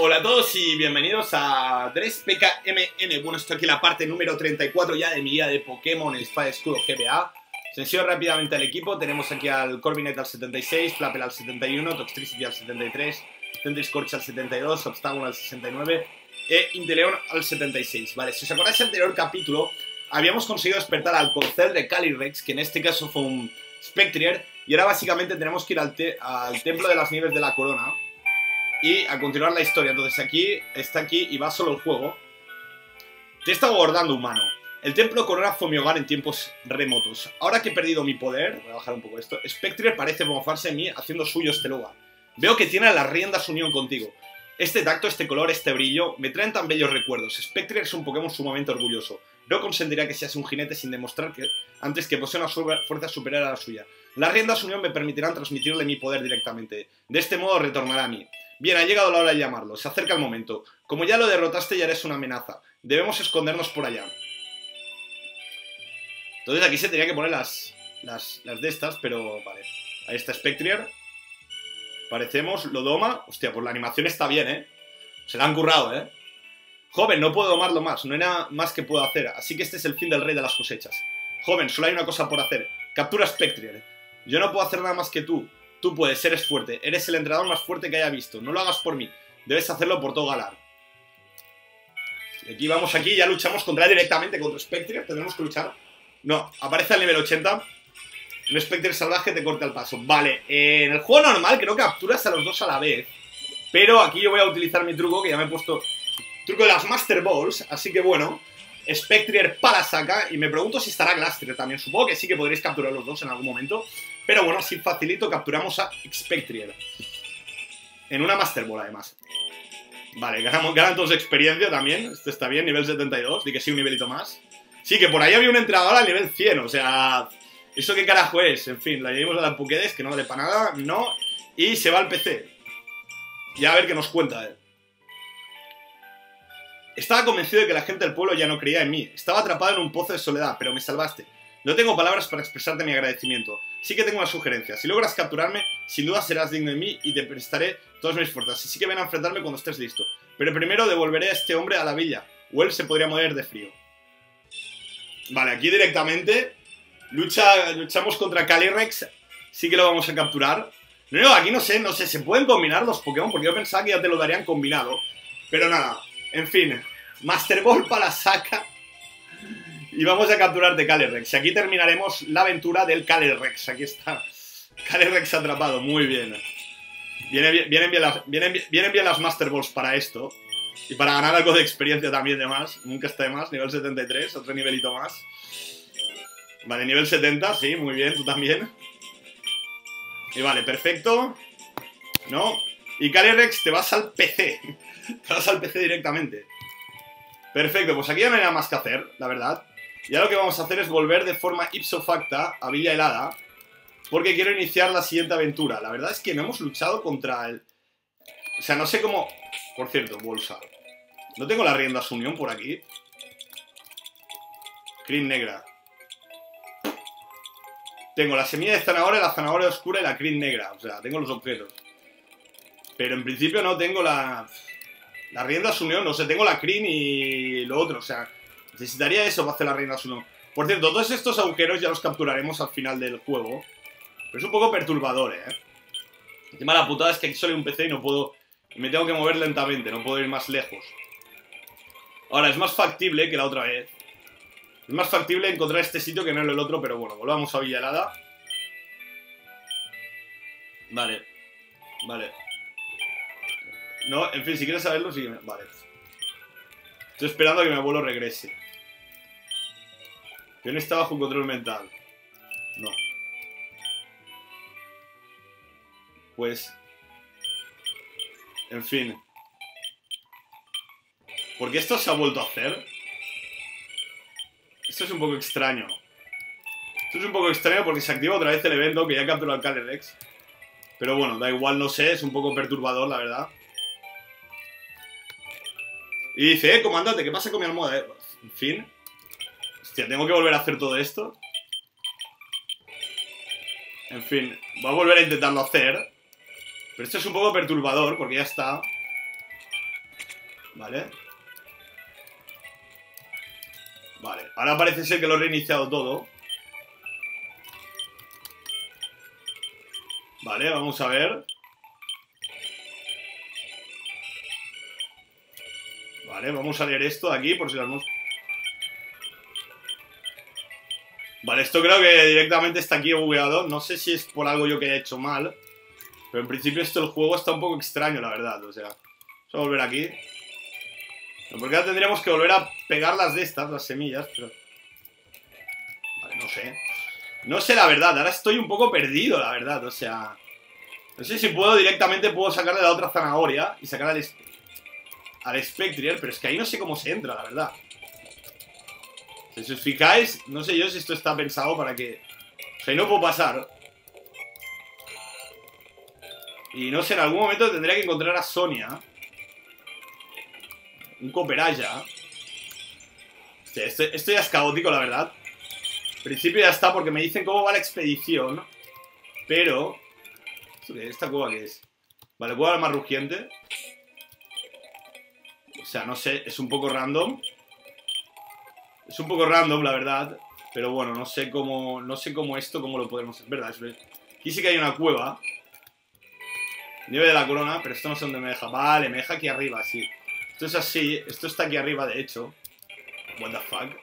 Hola a todos y bienvenidos a 3PKMN. Bueno, estoy aquí la parte número 34 ya de mi guía de Pokémon Espada Escudo GBA. Sencillo rápidamente al equipo. Tenemos aquí al Corvinet al 76, Flapel al 71, Toxtricity al 73, Scorch al 72, Obstacle al 69 e Inteleon al 76. Vale, si os acordáis del anterior capítulo, habíamos conseguido despertar al Corcel de Calyrex, que en este caso fue un Spectrier, y ahora básicamente tenemos que ir al, al Templo de las Nieves de la Corona y a continuar la historia. Entonces aquí está aquí y va solo el juego. Te está guardando humano. El templo corona fue mi hogar en tiempos remotos. Ahora que he perdido mi poder, voy a bajar un poco esto, Spectre parece mofarse en mí haciendo suyo este lugar. Veo que tiene las riendas unión contigo. Este tacto, este color, este brillo, me traen tan bellos recuerdos. Spectre es un Pokémon sumamente orgulloso. No consentirá que seas un jinete sin demostrar que antes que posee una fuerza superior a la suya. Las riendas unión me permitirán transmitirle mi poder directamente. De este modo retornará a mí. Bien, ha llegado la hora de llamarlo. Se acerca el momento. Como ya lo derrotaste, ya eres una amenaza. Debemos escondernos por allá. Entonces aquí se tenía que poner las, las, de estas, pero vale. Ahí está Spectrier. Parecemos, lo doma. Hostia, pues la animación está bien, ¿eh? Se la han currado, ¿eh? Joven, no puedo domarlo más. No hay nada más que puedo hacer. Así que este es el fin del rey de las cosechas. Joven, solo hay una cosa por hacer. Captura Spectrier. Yo no puedo hacer nada más que tú. Tú puedes, eres fuerte. Eres el entrenador más fuerte que haya visto. No lo hagas por mí. Debes hacerlo por todo Galar. Y aquí vamos aquí, ya luchamos contra él directamente, contra Spectre. Tendremos que luchar. No, aparece al nivel 80. Un Spectre salvaje te corta el paso. Vale, en el juego normal creo que capturas a los dos a la vez. Pero aquí yo voy a utilizar mi truco, que ya me he puesto... Truco de las Master Balls. Así que bueno, Spectrier para saca. Y me pregunto si estará Glastrier también. Supongo que sí que podréis capturar los dos en algún momento. Pero bueno, así facilito capturamos a Spectrier. En una Master Ball, además. Vale, ganamos, ganan todos experiencia también. Este está bien, nivel 72. Di que sí, un nivelito más. Sí, que por ahí había un entrenador al nivel 100. O sea, ¿eso qué carajo es? En fin, la llevamos a la Puquedes, que no vale para nada. No. Y se va al PC. Y a ver qué nos cuenta él. Estaba convencido de que la gente del pueblo ya no creía en mí. Estaba atrapado en un pozo de soledad, pero me salvaste. No tengo palabras para expresarte mi agradecimiento. Sí que tengo una sugerencia. Si logras capturarme, sin duda serás digno de mí y te prestaré todas mis fuerzas. Y sí que ven a enfrentarme cuando estés listo. Pero primero devolveré a este hombre a la villa, o él se podría morir de frío. Vale, aquí directamente lucha, luchamos contra Calyrex. Sí que lo vamos a capturar. No, aquí no sé, no sé, se pueden combinar los Pokémon porque yo pensaba que ya te lo darían combinado. Pero nada, en fin. Master Ball para saca y vamos a capturarte Calyrex. Y aquí terminaremos la aventura del Calyrex. Aquí está. Calyrex atrapado, muy bien. Vienen bien, vienen bien, las, vienen, vienen bien las Master Balls para esto. Y para ganar algo de experiencia también de más. Nunca está de más. Nivel 73, otro nivelito más. Vale, nivel 70, sí, muy bien, tú también. Y vale, perfecto. ¿No? Y Calyrex, te vas al PC. te vas al PC directamente. Perfecto, pues aquí ya no hay nada más que hacer, la verdad. Ya lo que vamos a hacer es volver de forma ipso facta a Villa Helada, porque quiero iniciar la siguiente aventura. La verdad es que no hemos luchado contra el... O sea, no sé cómo... Por cierto, bolsa. ¿No tengo la riendas unión por aquí? Crin negra. Tengo la semilla de zanahoria, la zanahoria oscura y la crin negra. O sea, tengo los objetos. Pero en principio no tengo la... La riendas unión, no sé, tengo la crin y lo otro. O sea, Necesitaría eso para hacer la reina 1. Por cierto, todos estos agujeros ya los capturaremos al final del juego. Pero es un poco perturbador, ¿eh? Encima la putada es que aquí solo hay un PC y no puedo... Y me tengo que mover lentamente, no puedo ir más lejos. Ahora, es más factible que la otra vez. Es más factible encontrar este sitio que no el otro, pero bueno, volvamos a Villalada. Vale. Vale. No, en fin, si quieres saberlo, sí. Vale. Estoy esperando a que mi abuelo regrese. ¿Quién está bajo control mental? No. Pues... En fin. ¿Por qué esto se ha vuelto a hacer? Esto es un poco extraño. Esto es un poco extraño porque se activa otra vez el evento que ya capturó al Calyrex. Pero bueno, da igual, no sé, es un poco perturbador, la verdad. Y dice, eh, comandante, ¿qué pasa con mi almohada? En fin, Tengo que volver a hacer todo esto. En fin, voy a volver a intentarlo hacer. Pero esto es un poco perturbador porque ya está. Vale. Vale, ahora parece ser que lo he reiniciado todo. Vale, vamos a ver. Vale, vamos a leer esto de aquí por si las moscas... Vale, esto creo que directamente está aquí bugueado. No sé si es por algo yo que haya hecho mal. Pero en principio esto el juego está un poco extraño, la verdad. O sea, vamos a volver aquí. Porque ahora tendríamos que volver a pegar las de estas, las semillas, pero... Vale, no sé. No sé la verdad, ahora estoy un poco perdido, la verdad, o sea... No sé si puedo directamente, puedo sacarle la otra zanahoria y sacar al, al Spectrier, pero es que ahí no sé cómo se entra, la verdad. Si os fijáis, no sé yo si esto está pensado para que... O no puedo pasar. Y no sé, en algún momento tendría que encontrar a Sonia. Un cooperaya. esto, esto ya es caótico, la verdad. En principio ya está, porque me dicen cómo va la expedición. Pero... ¿Esta cueva qué es? Vale, cueva más rugiente. O sea, no sé, es un poco random. Es un poco random, la verdad. Pero bueno, no sé cómo. No sé cómo esto, cómo lo podemos. Es verdad, Aquí sí que hay una cueva. Nieve de la corona, pero esto no sé dónde me deja. Vale, me deja aquí arriba, sí. Esto es así. Esto está aquí arriba, de hecho. What the fuck.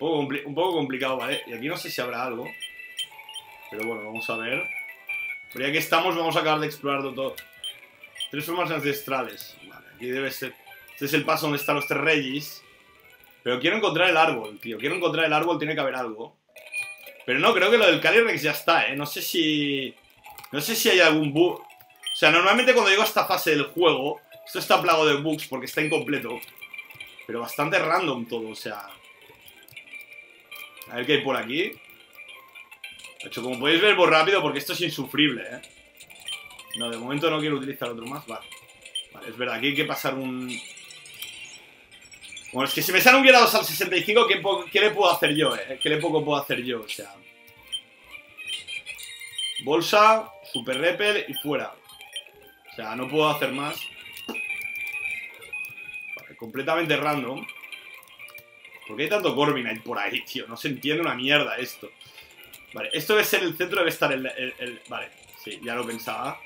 Un poco, complicado, ¿vale? Y aquí no sé si habrá algo. Pero bueno, vamos a ver. Pero ya que estamos, vamos a acabar de explorarlo todo. Tres formas ancestrales. Vale, aquí debe ser... Este es el paso donde están los tres reyes. Pero quiero encontrar el árbol, tío. Quiero encontrar el árbol, tiene que haber algo. Pero no, creo que lo del Calyrex ya está, ¿eh? No sé si... No sé si hay algún bug... O sea, normalmente cuando llego a esta fase del juego, esto está plagado de bugs porque está incompleto. Pero bastante random todo, o sea... A ver qué hay por aquí. De hecho, como podéis ver, por rápido porque esto es insufrible, ¿eh? No, de momento no quiero utilizar otro más. Vale. Vale, es verdad, aquí hay que pasar un... Bueno, es que si me sale un Gyarados al 65, ¿qué, ¿qué, le puedo hacer yo, eh? ¿Qué le poco puedo hacer yo? O sea... Bolsa, Super Repel y fuera. O sea, no puedo hacer más. Vale, completamente random. ¿Por qué hay tanto Corviknight por ahí, tío? No se entiende una mierda esto. Vale, esto debe ser el centro, debe estar el vale, sí, ya lo pensaba.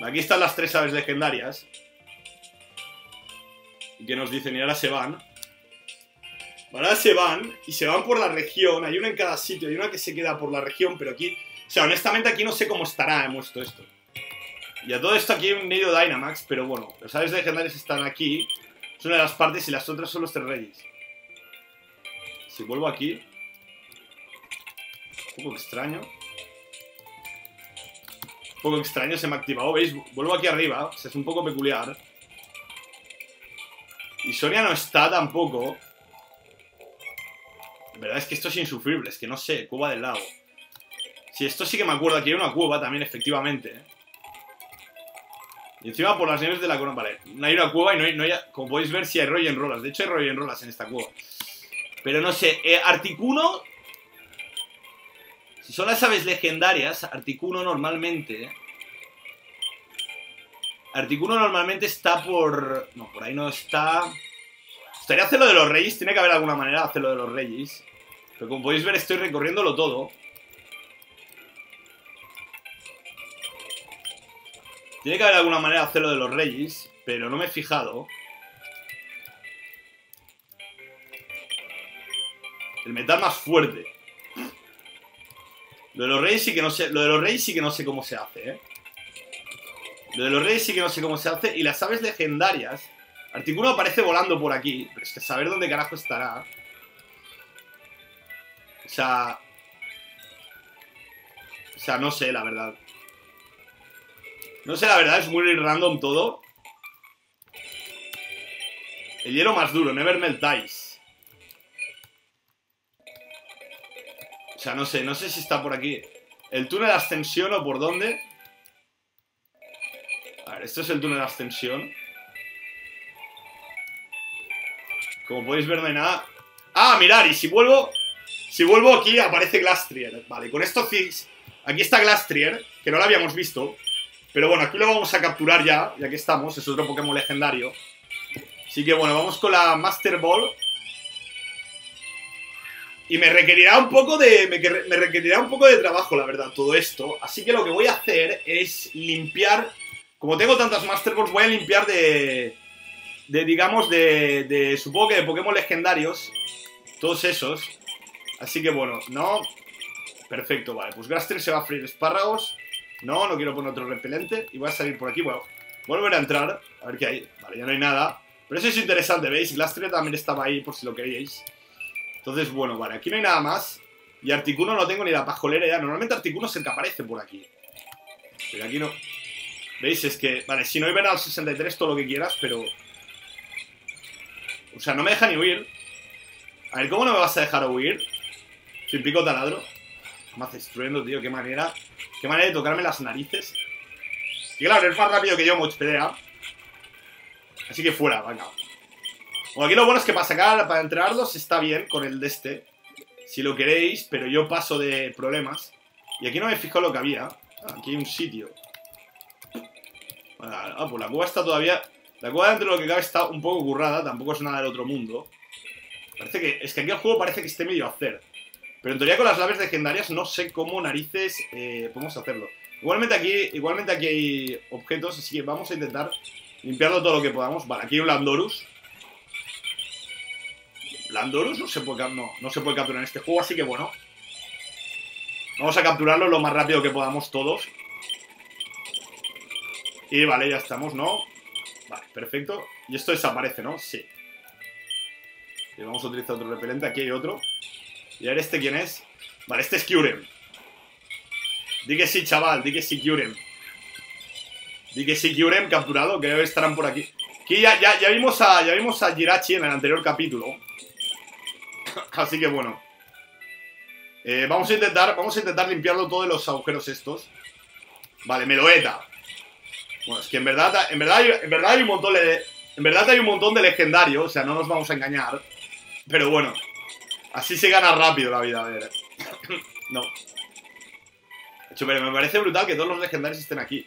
Aquí están las tres aves legendarias. Y que nos dicen, y ahora se van. Ahora se van y se van por la región. Hay una en cada sitio. Hay una que se queda por la región, pero aquí... O sea, honestamente aquí no sé cómo estará puesto esto. Y a todo esto aquí hay un medio Dynamax, pero bueno, los aves legendarias están aquí. Es una de las partes y las otras son los tres reyes. Si vuelvo aquí... Un poco extraño. Un poco extraño, se me ha activado, ¿veis? Vuelvo aquí arriba, o sea, es un poco peculiar. Y Sonia no está tampoco. La verdad es que esto es insufrible, es que no sé, cueva del lago. Si esto sí que me acuerdo, aquí hay una cueva también, efectivamente. ¿eh? Y encima por las nieves de la corona, vale, no hay una cueva y no hay, no hay como podéis ver, sí hay rollo en rolas. De hecho hay rollo en rolas en esta cueva. Pero no sé, eh, Articuno... Si son las aves legendarias, Articuno normalmente... Articuno normalmente está por... No, por ahí no está... Estaría hacerlo de los reyes, tiene que haber alguna manera de hacerlo de los reyes. Pero como podéis ver estoy recorriéndolo todo. Tiene que haber alguna manera de hacerlo de los reyes, pero no me he fijado. El metal más fuerte. Lo de los reyes sí que no sé. Lo de los reyes sí que no sé cómo se hace, eh. Lo de los reyes sí que no sé cómo se hace. Y las aves legendarias Articuno aparece volando por aquí, pero es que saber dónde carajo estará. O sea... O sea, no sé, la verdad. No sé, la verdad, es muy random todo. El hielo más duro, Never Melt Ice. O sea, no sé, no sé si está por aquí. El túnel de ascensión o por dónde. A ver, esto es el túnel de ascensión. Como podéis ver no hay nada. Ah, mirar, y si vuelvo... Si vuelvo aquí aparece Glastrier. Vale, con esto Aquí está Glastrier, que no lo habíamos visto. Pero bueno, aquí lo vamos a capturar ya, ya que estamos. Es otro Pokémon legendario. Así que bueno, vamos con la Master Ball. Y me requerirá un poco de. Me, requerirá un poco de trabajo, la verdad, todo esto. Así que lo que voy a hacer es limpiar. Como tengo tantas Master Balls, voy a limpiar de. De, digamos, de, de. Supongo que de Pokémon legendarios. Todos esos. Así que bueno, no. Perfecto, vale. Pues Graster se va a freír espárragos. No, no quiero poner otro repelente. Y voy a salir por aquí. Bueno, volver a entrar. A ver qué hay. Vale, ya no hay nada. Pero eso es interesante, ¿veis? Glastrier también estaba ahí, por si lo queríais. Entonces, bueno, vale, aquí no hay nada más. Y Articuno no tengo ni la pajolera ya. Normalmente Articuno es el que aparece por aquí. Pero aquí no... ¿Veis? Es que... Vale, si no hay al 63 todo lo que quieras, pero... O sea, no me deja ni huir. A ver, ¿cómo no me vas a dejar huir? Sin pico taladro. Me haces truendo, tío. Qué manera... Qué manera de tocarme las narices. Y claro, es más rápido que yo, much pelea. Así que fuera, venga. Bueno, aquí lo bueno es que para sacar, para entrenarlos está bien con el de este. Si lo queréis, pero yo paso de problemas. Y aquí no me he fijado lo que había. Aquí hay un sitio. Ah, pues la cueva está todavía... La cueva dentro de lo que cabe está un poco currada. Tampoco es nada del otro mundo. Parece que... Es que aquí el juego parece que esté medio a hacer. Pero en teoría con las naves legendarias no sé cómo narices eh, podemos hacerlo. Igualmente aquí, igualmente aquí hay objetos, así que vamos a intentar limpiarlo todo lo que podamos. Vale, aquí hay un Landorus. Landorus no se, puede, no, no se puede capturar en este juego, así que bueno. Vamos a capturarlo lo más rápido que podamos todos. Y vale, ya estamos, ¿no? Perfecto. Y esto desaparece, ¿no? Sí. Vamos a utilizar otro repelente. Aquí hay otro. Y a ver este quién es. Vale, este es Kyurem. Di que sí, chaval. Di que sí, Kyurem. Di que sí, Kyurem capturado. Que estarán por aquí. Aquí ya, ya, vimos a, ya vimos a Jirachi en el anterior capítulo. Así que bueno. Eh, vamos a intentar vamos a intentar limpiarlo todo de los agujeros estos. Vale, Meloeta. Bueno, es que en verdad, en verdad, en verdad hay un montón de... En verdad hay un montón de legendarios, o sea, no nos vamos a engañar. Pero bueno, así se gana rápido la vida, a ver. no. Pero me parece brutal que todos los legendarios estén aquí.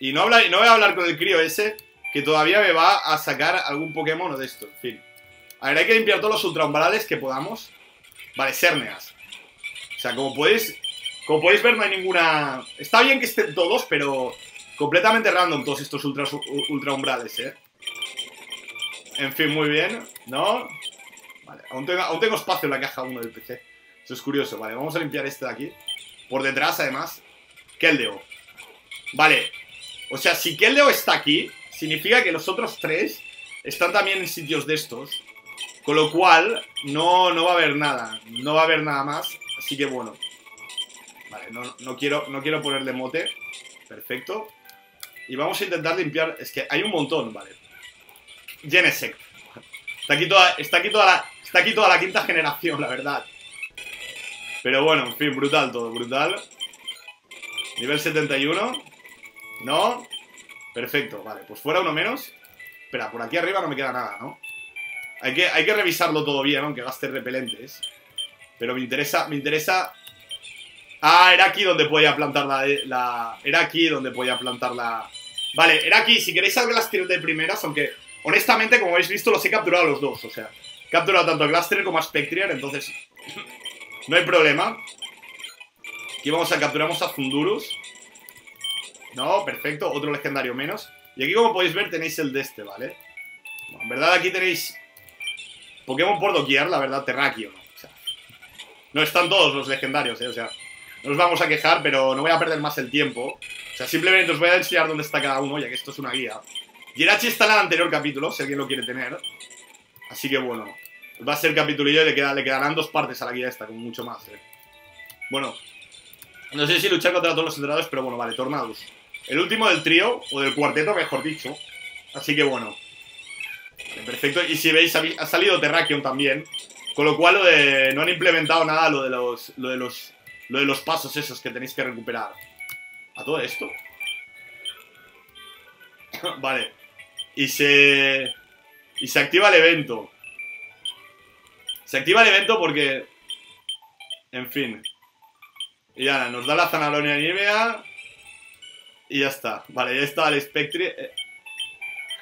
Y no, habla, no voy a hablar con el crío ese, que todavía me va a sacar algún Pokémon de esto, en fin. A ver, hay que limpiar todos los ultraumbrales que podamos. Vale, Sérneas. O sea, como podéis, como podéis ver, no hay ninguna... Está bien que estén todos, pero completamente random todos estos ultra, ultraumbrales, ¿eh? En fin, muy bien. ¿No? Vale, aún tengo, aún tengo espacio en la caja 1 del PC. Eso es curioso. Vale, vamos a limpiar este de aquí. Por detrás, además. Keldeo. Vale. O sea, si Keldeo está aquí, significa que los otros tres están también en sitios de estos. Con lo cual, no, no va a haber nada. No va a haber nada más. Así que bueno. Vale, no, quiero, no quiero ponerle mote. Perfecto. Y vamos a intentar limpiar... Es que hay un montón, vale. Genesect. Está aquí toda, está aquí toda la... Está aquí toda la quinta generación, la verdad. Pero bueno, en fin, brutal todo, brutal. Nivel 71. No. Perfecto, vale. Pues fuera uno menos. Espera, por aquí arriba no me queda nada, ¿no? Hay que, hay que revisarlo todo bien, aunque gaste repelentes. Pero me interesa, me interesa... Ah, era aquí donde podía plantar la, Era aquí donde podía plantar la... Vale, era aquí. Si queréis saber las tiros de primeras, aunque... Honestamente, como habéis visto, los he capturado a los dos, o sea... He capturado tanto a Glaster como a Spectrier, entonces... no hay problema. Aquí vamos a capturamos a Fundurus. No, perfecto, otro legendario menos. Y aquí, como podéis ver, tenéis el de este, ¿vale? en verdad aquí tenéis Pokémon por doquier, la verdad, Terrakio, ¿no? O sea, no están todos los legendarios, ¿eh? O sea, no os vamos a quejar, pero no voy a perder más el tiempo. O sea, simplemente os voy a enseñar dónde está cada uno, ya que esto es una guía. Jirachi está en el anterior capítulo, si alguien lo quiere tener. Así que bueno, va a ser capítulillo y le, le quedarán dos partes a la guía esta, con mucho más, ¿eh? Bueno, no sé si luchar contra todos los entrenadores, pero bueno, vale, Tornados. El último del trío, o del cuarteto, mejor dicho. Así que bueno, perfecto. Y si veis, ha salido Terrakion también. Con lo cual no han implementado nada lo de los, lo de los, lo de los pasos esos que tenéis que recuperar. A todo esto. vale. Y se... Y se activa el evento. Se activa el evento porque... En fin. Y ya, nos da la zanahoria nivea. Y ya está. Vale, ya está el Spectrier. Eh.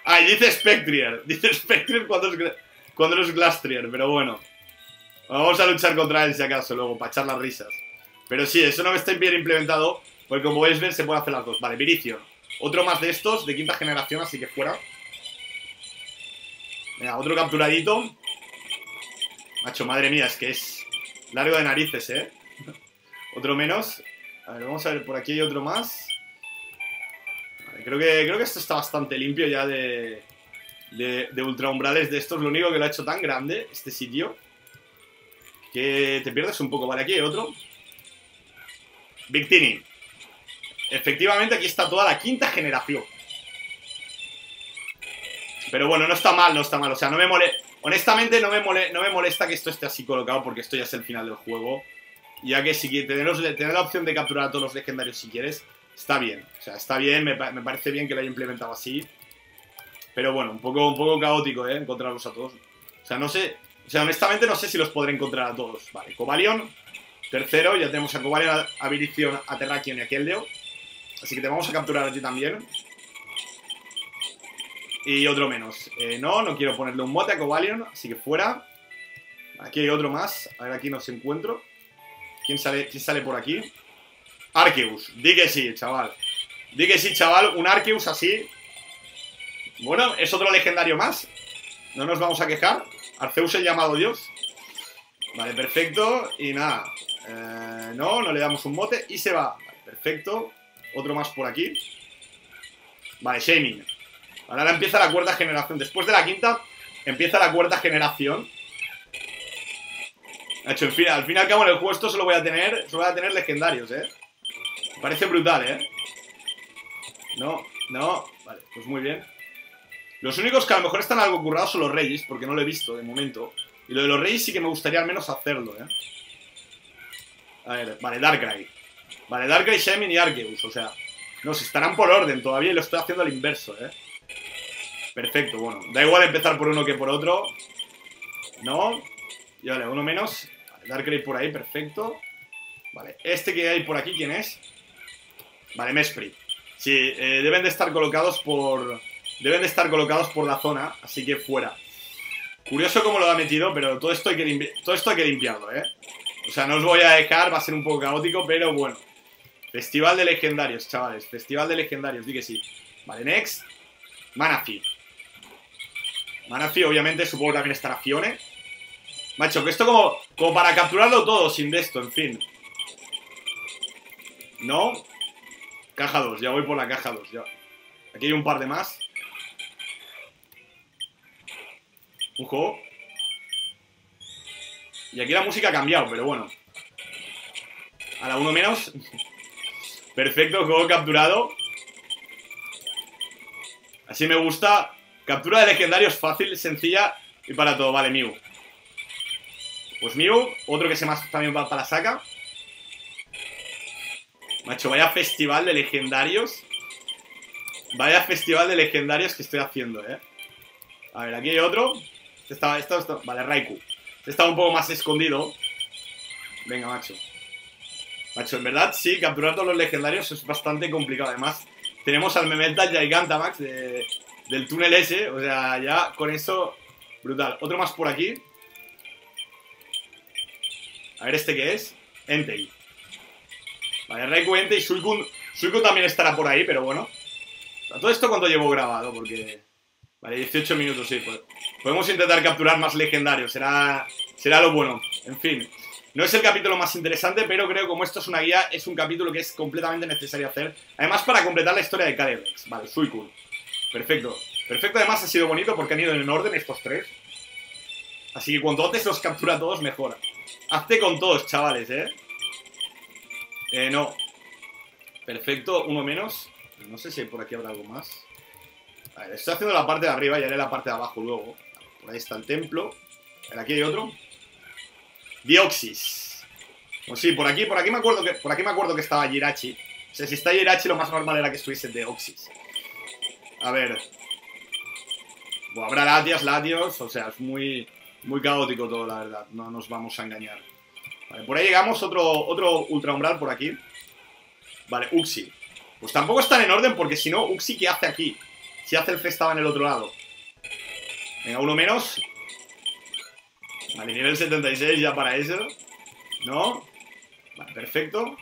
Ah, y dice Spectrier. Dice Spectrier cuando es, cuando es Glastrier, pero bueno. Vamos a luchar contra él si acaso luego, para echar las risas. Pero sí, eso no está bien implementado, porque como podéis ver se puede hacer las dos. Vale, Viricio. Otro más de estos, de quinta generación, así que fuera. Venga, otro capturadito. Macho, madre mía, es que es largo de narices, ¿eh? otro menos. A ver, vamos a ver, por aquí hay otro más. Vale, creo que, creo que esto está bastante limpio ya de, de, de ultraumbrales de estos. Lo único que lo ha hecho tan grande, este sitio, que te pierdes un poco. Vale, aquí hay otro. Victini. Efectivamente, aquí está toda la quinta generación. Pero bueno, no está mal, no está mal. O sea, no me molesta. Honestamente, no me, no me molesta que esto esté así colocado porque esto ya es el final del juego. Ya que si tener, tener la opción de capturar a todos los legendarios si quieres, está bien. O sea, está bien, me, parece bien que lo haya implementado así. Pero bueno, un poco, un poco caótico, ¿eh? Encontrarlos a todos. O sea, no sé... O sea, honestamente no sé si los podré encontrar a todos. Vale, Cobalion, tercero. Ya tenemos a Cobalion, a Virizion, a Terrakion y a Keldeo. Así que te vamos a capturar a ti también. Y otro menos. Eh, no, no quiero ponerle un mote a Cobalion, así que fuera. Aquí hay otro más. A ver, aquí no se encuentro. ¿Quién sale, ¿Quién sale por aquí? Arceus. Di que sí, chaval. Di que sí, chaval. Un Arceus así. Bueno, es otro legendario más. No nos vamos a quejar. Arceus el llamado Dios. Vale, perfecto. Y nada. Eh, no, no le damos un mote y se va. perfecto. Otro más por aquí. Vale, Shaming. Ahora empieza la cuarta generación. Después de la quinta, empieza la cuarta generación. Hecho, al fin, al fin y al cabo en el juego esto solo voy a tener. Solo voy a tener legendarios, eh. parece brutal, eh. No, no. Vale, pues muy bien. Los únicos que a lo mejor están algo currados son los reyes, porque no lo he visto de momento. Y lo de los reyes sí que me gustaría al menos hacerlo, eh. A ver, vale, Darkrai. Vale, Darkrai, Shamin y Arceus, o sea... No, se estarán por orden todavía y lo estoy haciendo al inverso, eh. Perfecto, bueno. Da igual empezar por uno que por otro. No. Y vale, uno menos. Vale, Darkrai por ahí, perfecto. Vale, este que hay por aquí, ¿quién es? Vale, Mesprit. Sí, eh, deben de estar colocados por... Deben de estar colocados por la zona, así que fuera. Curioso cómo lo ha metido, pero todo esto hay que, todo esto hay que limpiarlo, ¿eh? O sea, no os voy a dejar, va a ser un poco caótico, pero bueno. Festival de legendarios, chavales. Festival de legendarios, di que sí. Vale, next. Manafi. Manafi, obviamente, supongo que también estará Fione. Macho, que esto como, como para capturarlo todo sin de esto, en fin. No. Caja 2, ya voy por la caja 2. Ya. Aquí hay un par de más. Un juego. Y aquí la música ha cambiado, pero bueno. A la uno menos. Perfecto, juego capturado. Así me gusta. Captura de legendarios fácil, sencilla y para todo. Vale, Mew. Pues Mew, otro que se más también va para la saca. Macho, vaya festival de legendarios. Vaya festival de legendarios que estoy haciendo, eh. A ver, aquí hay otro. Estaba, Vale, Raikou. Estaba un poco más escondido. Venga, macho. Macho, en verdad, sí, capturar todos los legendarios es bastante complicado. Además, tenemos al Mementa de, del túnel ese. O sea, ya con eso, brutal. Otro más por aquí. A ver, ¿este qué es? Entei. Vale, Raikou, Entei, Suicune. Suicune también estará por ahí, pero bueno. Todo esto cuando llevo grabado, porque... Vale, 18 minutos, sí. Pues. Podemos intentar capturar más legendarios. Será, será lo bueno. En fin. No es el capítulo más interesante, pero creo que como esto es una guía, es un capítulo que es completamente necesario hacer. Además, para completar la historia de Calyrex. Vale, Suicune. Perfecto. Perfecto, además ha sido bonito porque han ido en orden estos tres. Así que cuanto antes los captura todos, mejor. Hazte con todos, chavales, ¿eh? Eh, no. Perfecto, uno menos. No sé si por aquí habrá algo más. Vale, estoy haciendo la parte de arriba y haré la parte de abajo luego. Ahí está el templo. aquí hay otro. Dioxis. Pues sí, por aquí, por aquí me acuerdo que, por aquí me acuerdo que estaba Jirachi. O sea, si está Jirachi, lo más normal era que estuviese Deoxys. A ver. Bueno, habrá Latias, Latios, o sea, es muy, muy caótico todo, la verdad. No nos vamos a engañar. Vale, por ahí llegamos, otro, otro ultra umbral por aquí. Vale, Uxi. Pues tampoco están en orden porque si no, Uxi, ¿qué hace aquí? Si hace el fe estaba en el otro lado. Venga, uno menos. Vale, nivel 76 ya para eso. ¿No? Vale, perfecto.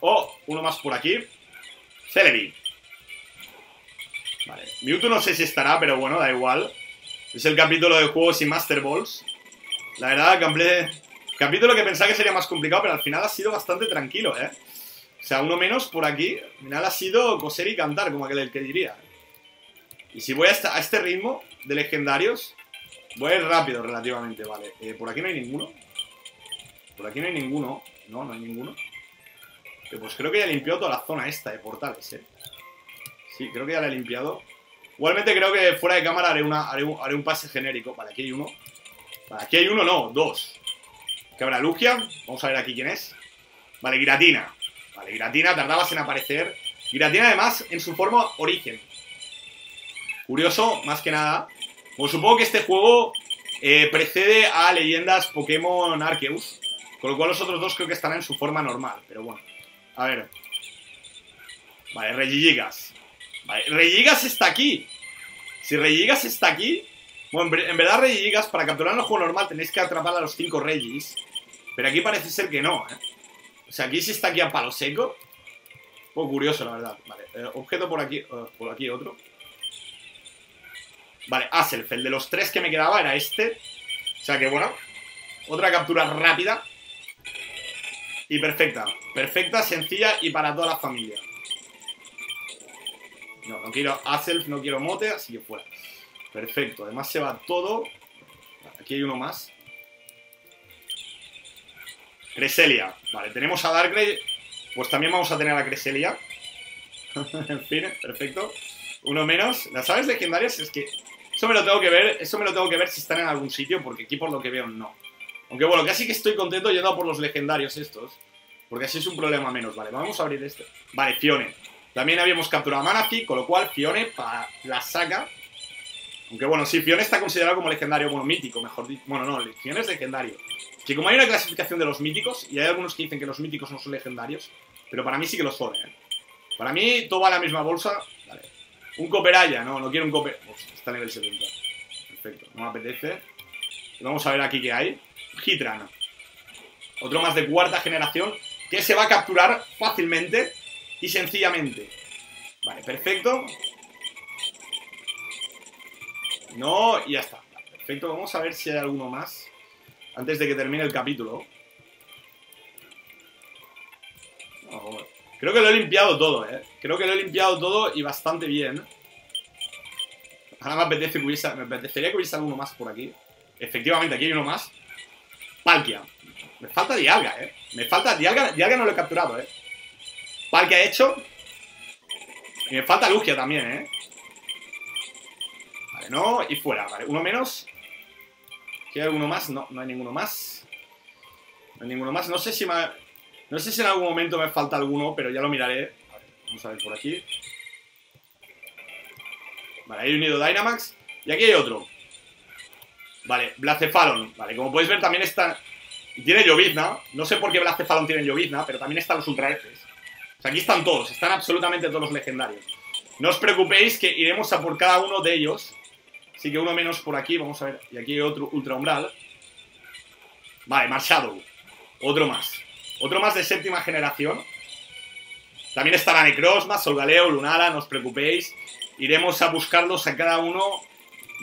oh, uno más por aquí. Celebi. Vale, Mewtwo no sé si estará, pero bueno, da igual. Es el capítulo de juegos y Master Balls. La verdad, capítulo que pensaba que sería más complicado, pero al final ha sido bastante tranquilo, ¿eh? O sea, uno menos por aquí. Al final ha sido coser y cantar, como aquel el que diría. Y si voy a, este ritmo de legendarios, voy a ir rápido relativamente, vale. Eh, por aquí no hay ninguno. Por aquí no hay ninguno. No, no hay ninguno. pues creo que ya he limpiado toda la zona esta de portales, eh. Sí, creo que ya la he limpiado. Igualmente creo que fuera de cámara haré, una, haré, un, pase genérico. Vale, aquí hay uno. Vale, aquí hay uno, no, dos. Que habrá Lugia. Vamos a ver aquí quién es. Vale, Giratina. Vale, Giratina, tardabas en aparecer. Giratina además en su forma origen. Curioso, más que nada. Pues supongo que este juego eh, precede a leyendas Pokémon Arceus. Con lo cual los otros dos creo que estarán en su forma normal. Pero bueno. A ver. Vale, Regigigas. Vale, Regigigas está aquí. Si Regigigas está aquí... Bueno, en verdad Regigigas, para capturar el juego normal tenéis que atrapar a los 5 Regis. Pero aquí parece ser que no, ¿eh? O sea, aquí sí está aquí a palo seco. Un poco curioso, la verdad. Vale, eh, objeto por aquí, eh, por aquí otro. Vale, Aself, el de los tres que me quedaba era este. O sea que bueno, otra captura rápida. Y perfecta. Perfecta, sencilla y para toda la familia. No, no quiero Aself, no quiero Mote, así que fuera. Perfecto, además se va todo. Aquí hay uno más. Creselia. Vale, tenemos a Darkrai. Pues también vamos a tener a Creselia. en fin, perfecto. Uno menos. Las aves legendarias es que... Eso me lo tengo que ver, eso me lo tengo que ver si están en algún sitio, porque aquí por lo que veo no. Aunque bueno, casi que estoy contento yendo por los legendarios estos. Porque así es un problema menos. Vale, vamos a abrir este. Vale, Fione. También habíamos capturado a Manaphy, con lo cual Fione para la saga. Aunque bueno, sí, Fione está considerado como legendario, bueno, mítico, mejor dicho. Bueno, no, Fione es legendario. Que como hay una clasificación de los míticos, y hay algunos que dicen que los míticos no son legendarios, pero para mí sí que lo son, ¿eh? Para mí todo va a la misma bolsa. Vale. Un Cooperaya, no, no quiero un Cooper... está a nivel 70. Perfecto, no me apetece. Vamos a ver aquí qué hay. Hitrana. Otro más de cuarta generación que se va a capturar fácilmente y sencillamente. Vale, perfecto. No, y ya está. Perfecto, vamos a ver si hay alguno más antes de que termine el capítulo. creo que lo he limpiado todo, ¿eh? Creo que lo he limpiado todo y bastante bien. Ahora me, apetece que hubiese, me apetecería que hubiese alguno más por aquí. Efectivamente, aquí hay uno más. Palkia. Me falta Dialga, ¿eh? Me falta Dialga. Dialga no lo he capturado, ¿eh? Palkia hecho. Y me falta Lugia también, ¿eh? No. Y fuera, vale. Uno menos. ¿Hay alguno más? No, no hay ninguno más. No hay ninguno más. No sé si No sé si en algún momento me falta alguno, pero ya lo miraré. vamos a ver por aquí. Vale, hay unido Dynamax. Y aquí hay otro. Vale, Blacefalon. Vale, como podéis ver también está... Tiene llovizna. No sé por qué Blacefalon tiene llovizna, pero también están los Ultra Fs. O sea, aquí están todos. Están absolutamente todos los legendarios. No os preocupéis que iremos a por cada uno de ellos Así que uno menos por aquí, vamos a ver. Y aquí hay otro Ultra Umbral. Vale, Marshadow. Otro más. Otro más de séptima generación. También estará Necrozma, Solgaleo, Lunara, no os preocupéis. Iremos a buscarlos a cada uno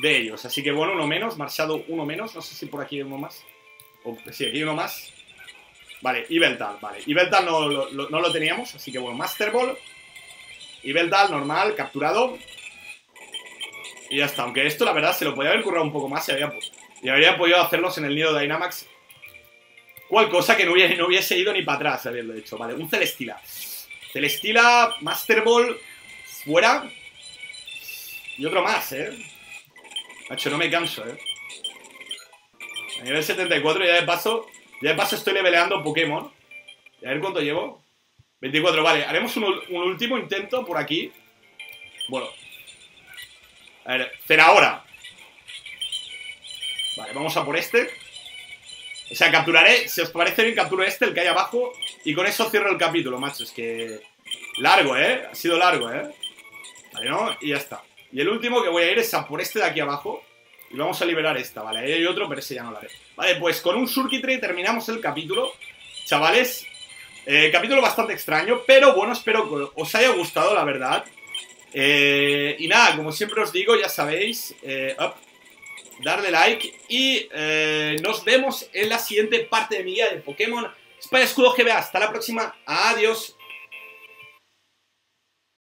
de ellos. Así que bueno, uno menos, Marshadow uno menos. No sé si por aquí hay uno más. O, sí, aquí hay uno más. Vale, Ibeltal, vale. Ibeltal no, no lo teníamos, así que bueno, Master Ball. Ibeltal, normal, capturado. Y ya está, aunque esto la verdad se lo podía haber currado un poco más y había, y habría podido hacerlos en el nido de Dynamax. Cual cosa que no hubiese, no hubiese ido ni para atrás haberlo hecho. Vale, un Celestila. Celestila, Master Ball, fuera. Y otro más, ¿eh? Macho, no me canso, ¿eh? A nivel 74 ya de paso, ya de paso estoy leveleando Pokémon. Y a ver cuánto llevo. 24, vale. Haremos un, un último intento por aquí. Bueno, a ver, ahora. Vale, vamos a por este. O sea, capturaré, si os parece bien, capturo este, el que hay abajo, y con eso cierro el capítulo, macho. Es que... Largo, ¿eh? Ha sido largo, ¿eh? Vale, ¿no? Y ya está. Y el último que voy a ir es a por este de aquí abajo. Y vamos a liberar esta, ¿vale? Ahí hay otro, pero ese ya no lo haré. Vale, pues con un Surkitre terminamos el capítulo. Chavales, eh, capítulo bastante extraño, pero bueno, espero que os haya gustado, la verdad. Eh, y nada, como siempre os digo, ya sabéis, eh, darle like y eh, nos vemos en la siguiente parte de mi guía de Pokémon Espada Escudo GB. Hasta la próxima, adiós.